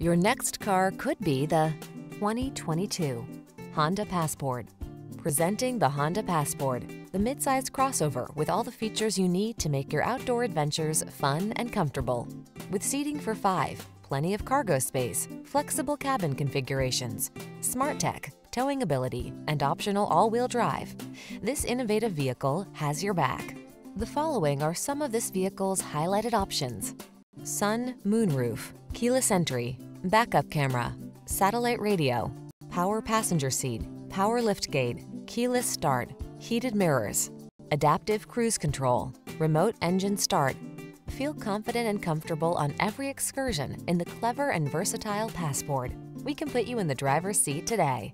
Your next car could be the 2022 Honda Passport. Presenting the Honda Passport, the midsize crossover with all the features you need to make your outdoor adventures fun and comfortable. With seating for five, plenty of cargo space, flexible cabin configurations, smart tech, towing ability, and optional all-wheel drive, this innovative vehicle has your back. The following are some of this vehicle's highlighted options. Sun moonroof, keyless entry, backup camera, satellite radio, power passenger seat, power liftgate, keyless start, heated mirrors, adaptive cruise control, remote engine start. Feel confident and comfortable on every excursion in the clever and versatile Passport. We can put you in the driver's seat today.